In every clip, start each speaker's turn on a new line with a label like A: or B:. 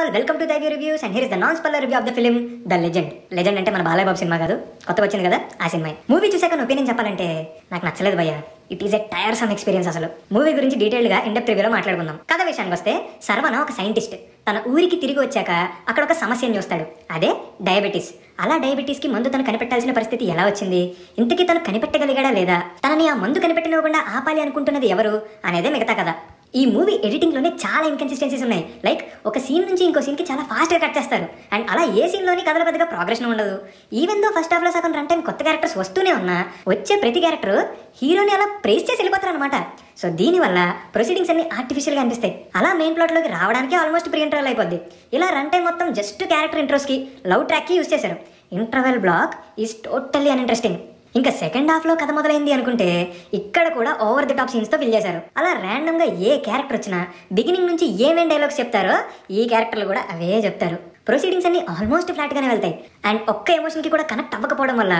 A: All welcome to దైవీ reviews and here is the non spoiler review of the film the legend legend అంటే మన Balayya Babu cinema కాదు కొత్త వచ్చింది కదా ఆ సినిమా. మూవీ చూసాక నా ఒపీనియన్ చెప్పాలంటే నాకు నచ్చలేదు భయ్య. It is a tiresome experience అసలు. మూవీ గురించి డీటెయిల్గా ఇండెప్త్ రివ్యూలో మాట్లాడుకుందాం. కథ విషయానికి వస్తే సర్వన ఒక సైంటిస్ట్ తన ఊరికి తిరిగి వచ్చాక అక్కడ ఒక సమస్యను చూస్తాడు. అదే డయాబెటీస్ అలా డయాబెటీస్కి మందు తను కనిపెట్టాల్సిన పరిస్థితి ఎలా వచ్చింది? ఇంతకీ తను కనిపెట్టగలిగాడా లేదా? తనని ఆ మందు కనిపెట్టనివ్వకుండా ఆపాలి అనుకుంటున్నది ఎవరు? అనేదే మిగతా కథ. ఈ మూవీ ఎడిటింగ్లోనే చాలా ఇన్కన్సిస్టెన్సీస్ ఉన్నాయి. లైక్ ఒక సీన్ నుంచి ఇంకో సీన్కి చాలా ఫాస్ట్గా కట్ చేస్తారు. అండ్ అలా ఏ సీన్లోనే కథలో పెద్దగా ప్రోగ్రెషన్ ఉండదు. ఈవెన్ దో ఫస్ట్ హాఫ్లో సగం రన్ టైం కొత్త క్యారెక్టర్స్ వస్తూనే ఉన్నా వచ్చే ప్రతి క్యారెక్టర్ హీరోని అలా ప్రేస్ చేసి వెళ్ళిపోతారు అనమాట సో దీనివల్ల ప్రొసీడింగ్స్ అన్ని ఆర్టిఫిషియల్గా అనిపిస్తాయి. అలా మెయిన్ ప్లాట్లోకి రావడానికి ఆల్మోస్ట్ ప్రీ ఇంటర్వల్ అయిపోద్ది. ఇలా రన్ టైం మొత్తం జస్ట్ క్యారెక్టర్ ఇంట్రోస్కి లవ్ ట్రాక్కి యూస్ చేశారు. Interval block is totally uninteresting ఇంకా సెకండ్ హాఫ్లో కథ మొదలైంది అనుకుంటే ఇక్కడ కూడా ఓవర్ ది టాప్ సీన్స్తో ఫిల్ చేశారు. అలా ర్యాండమ్గా ఏ క్యారెక్టర్ వచ్చినా బిగినింగ్ నుంచి ఏమేం డైలాగ్స్ చెప్తారో ఈ క్యారెక్టర్లు కూడా అవే చెప్తారు. ప్రొసీడింగ్స్ అన్ని ఆల్మోస్ట్ ఫ్లాట్గానే వెళ్తాయి. అండ్ ఒక్క ఎమోషన్కి కూడా కనెక్ట్ అవ్వకపోవడం వల్ల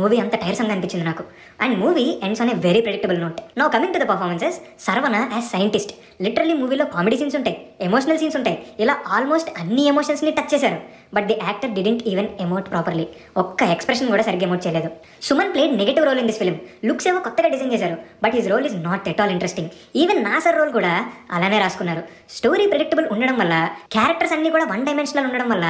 A: మూవీ అంత టైర్సంగా అనిపించింది నాకు. And movie ends on a very predictable note now coming to the performances Saravana as scientist literally మూవీలో కామెడీ సీన్స్ ఉంటాయి ఎమోషనల్ సీన్స్ ఉంటాయి. ఇలా ఆల్మోస్ట్ అన్ని ఎమోషన్స్ని టచ్ చేశారు. But the actor didn't even emote properly ఒక్క ఎక్స్ప్రెషన్ కూడా సరిగ్గా ఎమోట్ చేయలేదు. Suman played negative role in this film looks ఏమో కొత్తగా డిజైన్ చేశారు. But his role is not at all interesting even Nasser role కూడా అలానే రాసుకున్నారు. స్టోరీ ప్రెడిక్టబుల్ ఉండడం వల్ల క్యారెక్టర్స్ అన్ని కూడా వన్ డైమెన్షనల్ ఉండడం వల్ల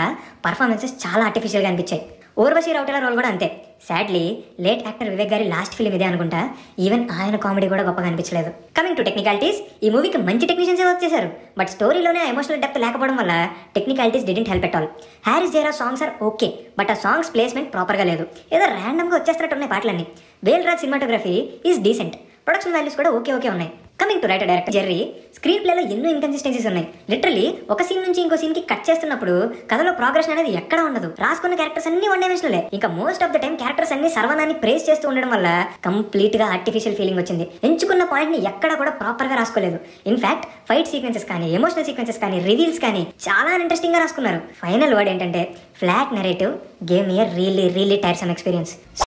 A: పర్ఫార్మెన్సెస్ చాలా ఆర్టిఫిషియల్గా అనిపించాయి. ఊర్వశి రౌటల రోల్ కూడా అంతే. సాడ్లీ లేట్ యాక్టర్ వివేక్ గారి లాస్ట్ ఫిలిం ఇదే అనుకుంటా. ఈవెన్ ఆయన కామెడీ కూడా గొప్పగా అనిపించలేదు. కమింగ్ టు టెక్నికాలిటీస్ ఈ మూవీకి మంచి టెక్నీషియన్స్ వర్క్ చేశారు. బట్ స్టోరీలోనే ఎమోషనల్ డెప్త్ లేకపోవడం వల్ల technicalities didn't help at all Harris Jayaraj songs are okay but ఆ సాంగ్స్ ప్లేస్మెంట్ ప్రాపర్గా లేదు. ఏదో ర్యాండమ్గా వచ్చేస్తున్నట్టు ఉన్నాయి పాటలన్నీ. Velraj cinematography is decent production values కూడా ఓకే ఓకే ఉన్నాయి. Coming to writer director. Jerry screen ప్లేలో ఎన్నో ఇన్కన్సిస్టెన్సీస్ ఉన్నాయి. లిటరలీ ఒక సీన్ నుంచి ఇంకో సీన్కి కట్ చేస్తున్నప్పుడు కథలో ప్రోగ్రెషన్ అనేది ఎక్కడ ఉండదు. రాసుకున్న క్యారెక్టర్స్ అన్ని వన్ డైమెన్షనలే ఇంకా most of the time characters అన్ని సర్వనాన్ని ప్రేస్ చేస్తూ ఉండడం వల్ల కంప్లీట్గా ఆర్టిఫిషియల్ ఫీలింగ్ వచ్చింది. ఎంచుకున్న పాయింట్ని ఎక్కడ కూడా ప్రాపర్గా రాసుకోలేదు. ఇన్ఫాక్ట్ ఫైట్ సీక్వెన్సెస్ కానీ ఎమోషనల్ సీక్వెన్సెస్ కానీ రివీల్స్ కానీ చాలా ఇంట్రెస్టింగ్గా రాసుకున్నారు. ఫైనల్ వర్డ్ ఏంటంటే flat narrative game year really really tiresome experience